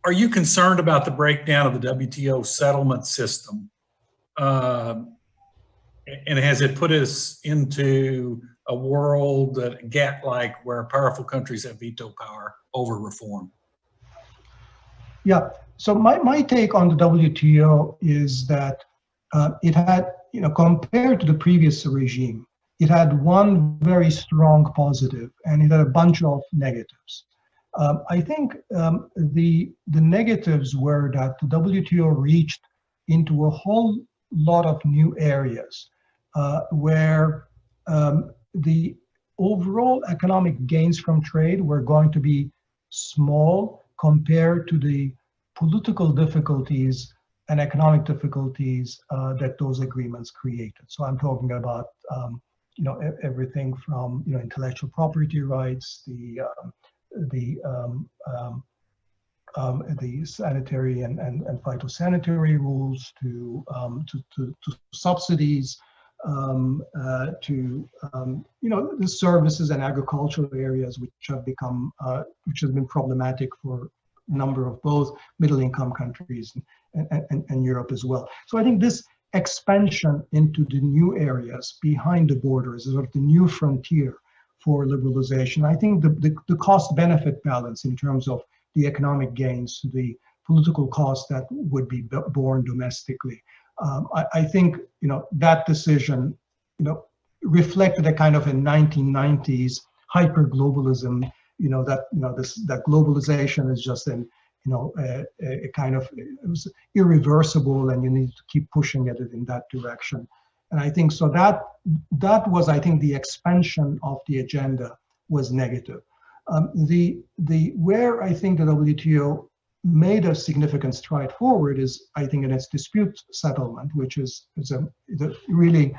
are you concerned about the breakdown of the WTO settlement system? Uh, and has it put us into a world that get like where powerful countries have veto power over reform? Yeah. So my, my take on the WTO is that uh, it had, you know, compared to the previous regime, it had one very strong positive and it had a bunch of negatives. Um, I think um, the the negatives were that the WTO reached into a whole lot of new areas uh, where um, the overall economic gains from trade were going to be small compared to the political difficulties and economic difficulties uh, that those agreements created. So I'm talking about um, you know everything from you know intellectual property rights, the um, the um, um, um, the sanitary and, and, and phytosanitary rules to, um, to, to, to, subsidies um, uh, to um, you know the services and agricultural areas which have become uh, which has been problematic for a number of both middle income countries and, and, and Europe as well. So I think this expansion into the new areas behind the borders is sort of the new frontier for liberalization. I think the, the, the cost benefit balance in terms of the economic gains, the political costs that would be borne domestically. Um, I, I, think you know that decision, you know, reflected a kind of a 1990s hyper globalism. You know that you know this that globalization is just an you know a, a kind of it was irreversible, and you need to keep pushing at it in that direction. And I think so that that was, I think, the expansion of the agenda was negative. Um, the the where I think the WTO made a significant stride forward is, I think, in its dispute settlement, which is is a, really,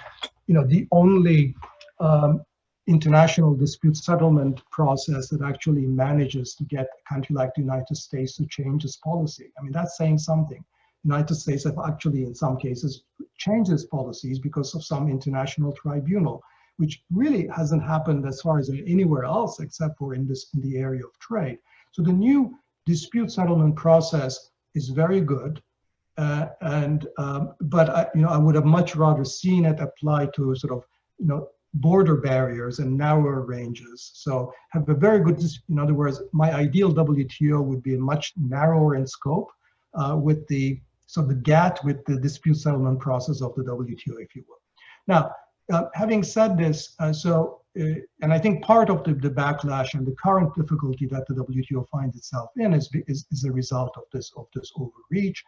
you know, the only um, international dispute settlement process that actually manages to get a country like the United States to change its policy. I mean, that's saying something. United States have actually, in some cases, changed its policies because of some international tribunal, which really hasn't happened as far as anywhere else except for in this in the area of trade. So the new dispute settlement process is very good, uh, and um, but I, you know I would have much rather seen it apply to sort of you know border barriers and narrower ranges. So have a very good, in other words, my ideal WTO would be much narrower in scope uh, with the so the GATT with the dispute settlement process of the WTO, if you will. Now, uh, having said this, uh, so, and I think part of the, the, backlash and the current difficulty that the WTO finds itself in is, is, is a result of this, of this overreach.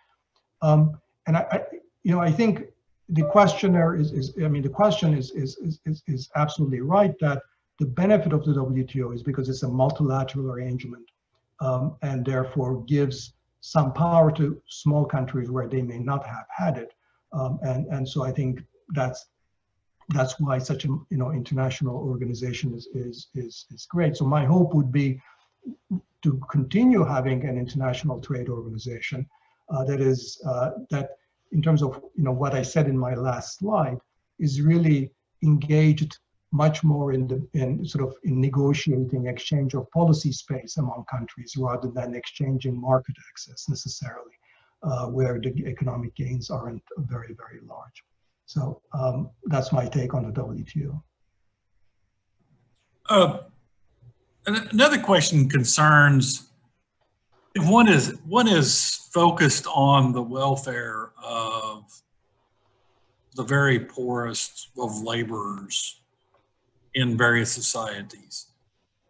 Um, and I, I, you know, I think the questioner is, is I mean, the question is, is, is, is absolutely right that the benefit of the WTO is because it's a multilateral arrangement um, and therefore gives some power to small countries where they may not have had it. Um, and, and so I think that's that's why such a you know international organization is, is is is great. So my hope would be to continue having an international trade organization uh, that is uh, that in terms of you know what I said in my last slide is really engaged much more in the in sort of in negotiating exchange of policy space among countries rather than exchanging market access necessarily, uh, where the economic gains aren't very very large. So um, that's my take on the WTO. Uh, another question concerns if one is one is focused on the welfare of the very poorest of laborers in various societies,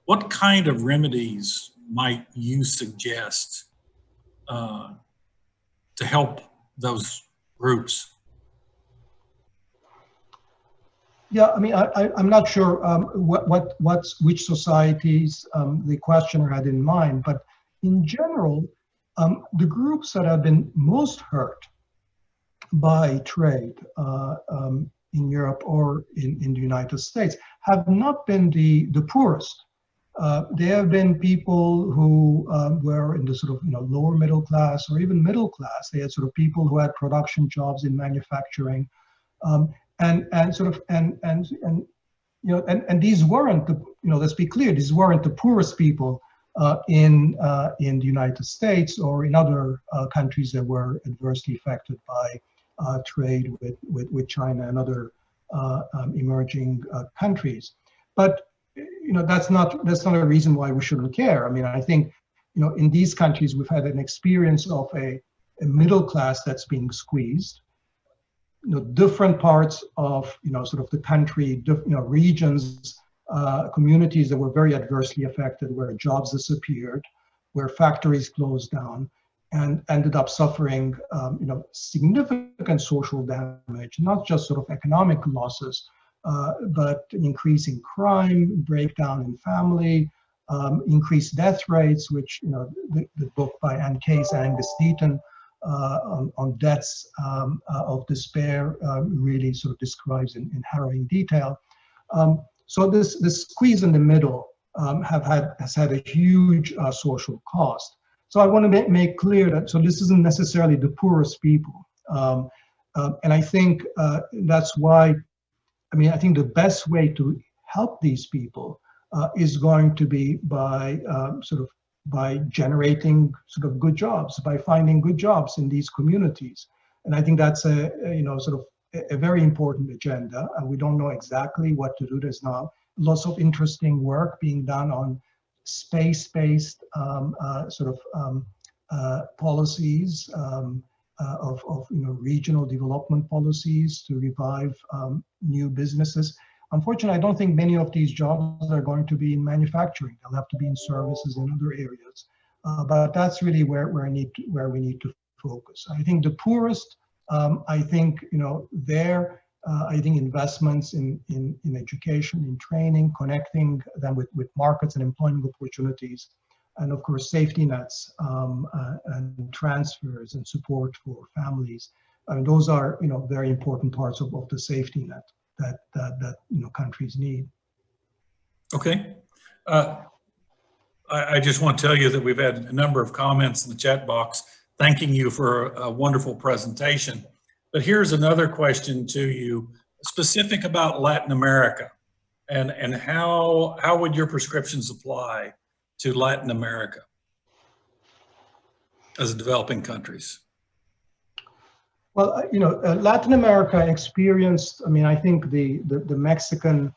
what kind of remedies might you suggest uh, to help those groups? Yeah, I mean, I, am not sure um, what, what, what's, which societies um, the questioner had in mind, but in general, um, the groups that have been most hurt by trade uh, um, in Europe or in, in the United States have not been the, the poorest. Uh, they have been people who um, were in the sort of you know lower middle class or even middle class. They had sort of people who had production jobs in manufacturing, um, and and sort of and and and you know and, and these weren't the you know let's be clear these weren't the poorest people uh, in uh, in the United States or in other uh, countries that were adversely affected by uh, trade with, with with China and other uh, um, emerging uh, countries. But you know that's not that's not a reason why we shouldn't care. I mean, I think you know in these countries we've had an experience of a, a middle class that's being squeezed you know, different parts of, you know, sort of the country, you know, regions, uh, communities that were very adversely affected, where jobs disappeared, where factories closed down, and ended up suffering, um, you know, significant social damage, not just sort of economic losses, uh, but increasing crime, breakdown in family, um, increased death rates, which, you know, the, the book by Anne Case, Angus Deaton, on, on deaths um, uh, of despair um, really sort of describes in, in harrowing detail. Um, so this, this squeeze in the middle um, have had, has had a huge uh, social cost. So I want to make, make, clear that, so this isn't necessarily the poorest people. Um, uh, and I think uh, that's why, I mean, I think the best way to help these people uh, is going to be by um, sort of by generating sort of good jobs, by finding good jobs in these communities. And I think that's a, a you know, sort of a, very important agenda. And we don't know exactly what to do. There's now lots of interesting work being done on space-based um, uh, sort of um, uh, policies um, uh, of, of you know, regional development policies to revive um, new businesses. Unfortunately, I don't think many of these jobs are going to be in manufacturing. They'll have to be in services in other areas. Uh, but that's really where, where, I need to, where we need to focus. I think the poorest, um, I think, you know, there, uh, I think investments in, in, in education, in training, connecting them with, with markets and employment opportunities, and of course, safety nets um, uh, and transfers and support for families. I mean, those are, you know, very important parts of, of the safety net that that, that you know countries need. Okay. Uh, I, I, just want to tell you that we've had a number of comments in the chat box thanking you for a, a wonderful presentation. But here's another question to you, specific about Latin America, and and how how would your prescriptions apply to Latin America as developing countries? Well, uh, you know, uh, Latin America experienced, I mean, I think the, the, the, Mexican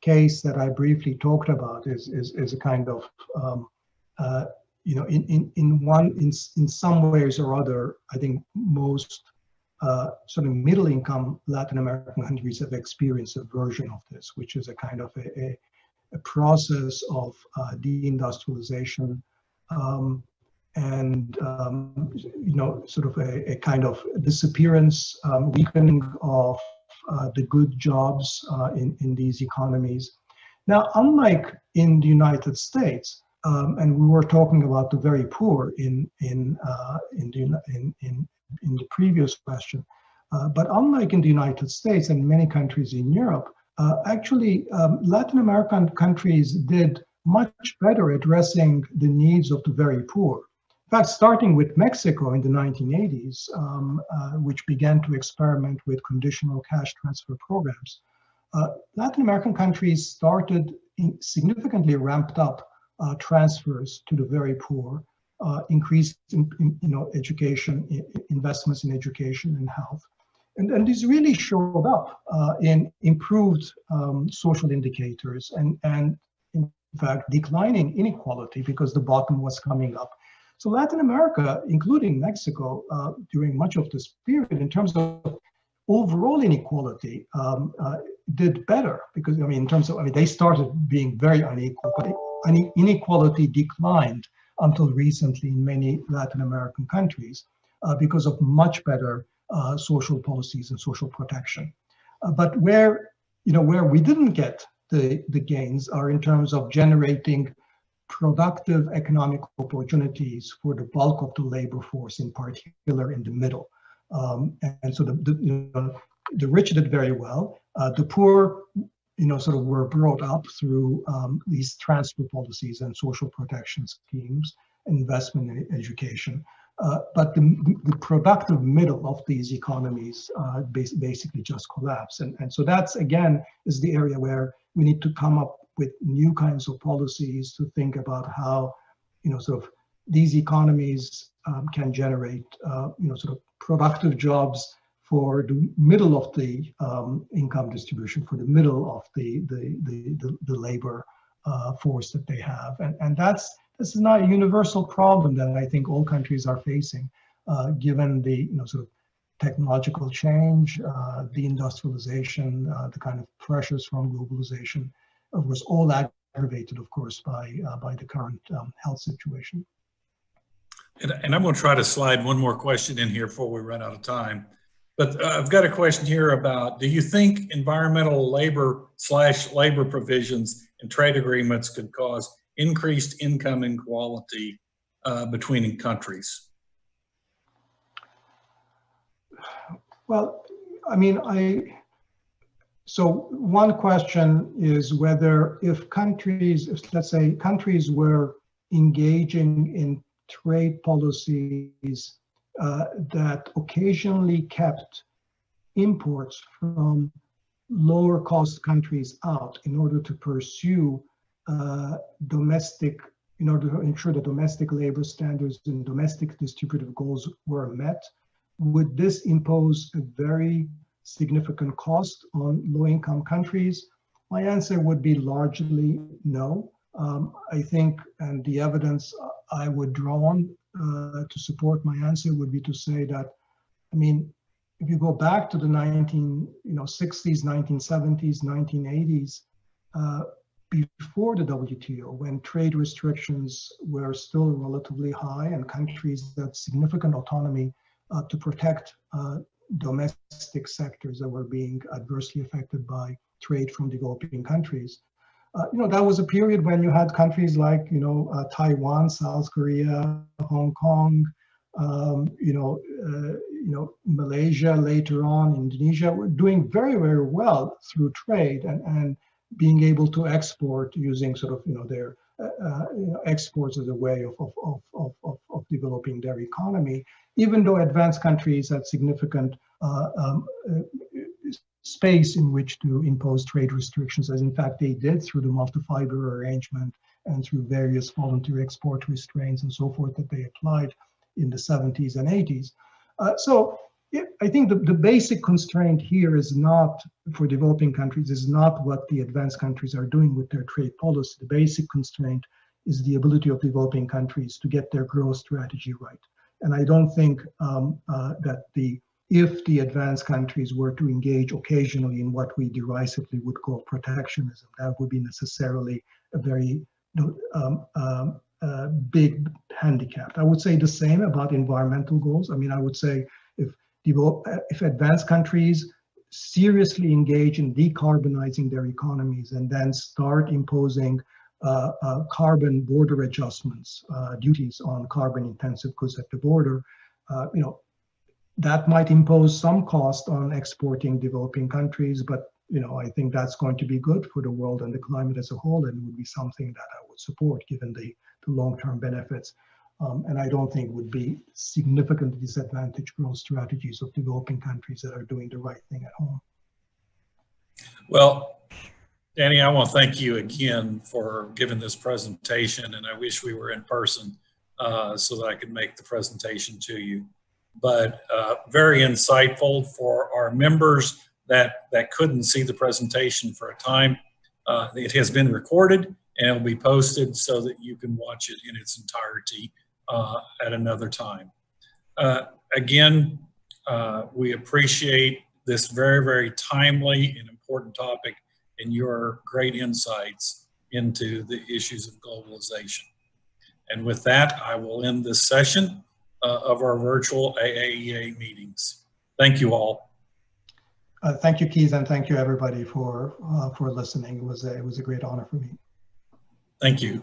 case that I briefly talked about is, is, is a kind of, um, uh, you know, in, in, in one, in, in some ways or other, I think most uh, sort of middle income Latin American countries have experienced a version of this, which is a kind of a, a, a process of uh, deindustrialization, um, and um, you know sort of a, a kind of disappearance, um, weakening of uh, the good jobs uh, in in these economies. Now, unlike in the United States, um, and we were talking about the very poor in in uh, in, the, in in in the previous question. Uh, but unlike in the United States and many countries in Europe, uh, actually um, Latin American countries did much better addressing the needs of the very poor. In fact, starting with Mexico in the 1980s, um, uh, which began to experiment with conditional cash transfer programs, uh, Latin American countries started significantly ramped up uh, transfers to the very poor, uh, increased in, in, you know, education, investments in education and health. And, and this really showed up uh, in improved um, social indicators and, and in fact, declining inequality because the bottom was coming up. So Latin America, including Mexico, uh, during much of this period, in terms of overall inequality, um, uh, did better because I mean, in terms of, I mean, they started being very unequal, but inequality declined until recently in many Latin American countries uh, because of much better uh, social policies and social protection. Uh, but where, you know, where we didn't get the, the gains are in terms of generating productive economic opportunities for the bulk of the labor force, in particular in the middle. Um, and so the, the, you know, the rich did very well. Uh, the poor, you know, sort of were brought up through um, these transfer policies and social protection schemes, investment in education. Uh, but the, the, productive middle of these economies uh, bas basically just collapse. And, and so that's, again, is the area where we need to come up with new kinds of policies to think about how, you know, sort of these economies um, can generate, uh, you know, sort of productive jobs for the middle of the um, income distribution, for the middle of the the the, the, the labor uh, force that they have, and and that's this is not a universal problem that I think all countries are facing, uh, given the you know sort of technological change, uh, the industrialization, uh, the kind of pressures from globalization, was all aggravated, of course, by uh, by the current um, health situation. And, and, I'm going to try to slide one more question in here before we run out of time. But uh, I've got a question here about: Do you think environmental labor slash labor provisions and trade agreements could cause increased income inequality uh, between countries? Well, I mean, I so one question is whether if countries, if, let's say countries were engaging in trade policies uh, that occasionally kept imports from lower cost countries out in order to pursue uh, domestic, in order to ensure that domestic labor standards and domestic distributive goals were met, would this impose a very significant cost on low-income countries? My answer would be largely no. Um, I think, and the evidence I would draw on uh, to support my answer would be to say that, I mean, if you go back to the 19, you know, 60s, 1970s, 1980s, uh, before the WTO, when trade restrictions were still relatively high and countries had significant autonomy uh, to protect uh, domestic sectors that were being adversely affected by trade from developing countries. Uh, you know, that was a period when you had countries like, you know, uh, Taiwan, South Korea, Hong Kong, um, you know, uh, you know, Malaysia later on, Indonesia were doing very, very well through trade and, and being able to export using sort of, you know, their uh, uh, you know, exports as a way of, of, of, of, developing their economy, even though advanced countries had significant uh, um, space in which to impose trade restrictions, as in fact they did through the multi-fiber arrangement and through various voluntary export restraints and so forth that they applied in the 70s and 80s. Uh, so I think the, the basic constraint here is not for developing countries is not what the advanced countries are doing with their trade policy. The basic constraint is the ability of developing countries to get their growth strategy right. And I don't think um, uh, that the if the advanced countries were to engage occasionally in what we derisively would call protectionism, that would be necessarily a very um, um, uh, big handicap. I would say the same about environmental goals. I mean, I would say develop, uh, if advanced countries seriously engage in decarbonizing their economies and then start imposing uh, uh, carbon border adjustments, uh, duties on carbon intensive goods at the border, uh, you know, that might impose some cost on exporting developing countries, but you know, I think that's going to be good for the world and the climate as a whole, and would be something that I would support given the, the long-term benefits. Um, and I don't think would be significantly disadvantage growth strategies of developing countries that are doing the right thing at home. Well, Dani, I want to thank you again for giving this presentation, and I wish we were in person uh, so that I could make the presentation to you. But uh, very insightful for our members that, that couldn't see the presentation for a time. Uh, it has been recorded and it'll be posted so that you can watch it in its entirety uh, at another time. Uh, again, uh, we appreciate this very, very timely and important topic and your great insights into the issues of globalization. And with that, I will end this session uh, of our virtual AAEA meetings. Thank you all. Uh, thank you, Keith, and thank you everybody for uh, for listening. It was a, it was a great honor for me. Thank you.